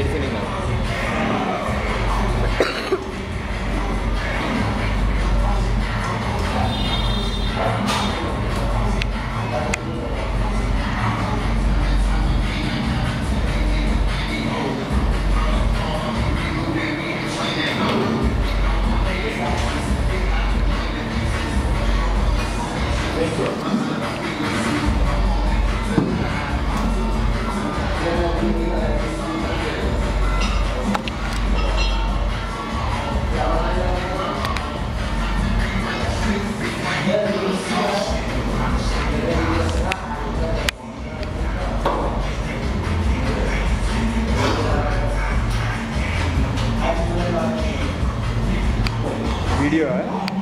れる攻めになるです。वीडियो है